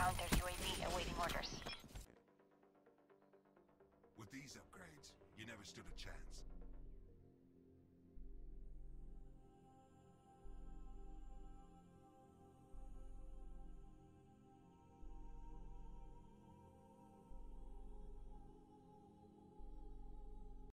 Counter UAV awaiting orders. With these upgrades, you never stop.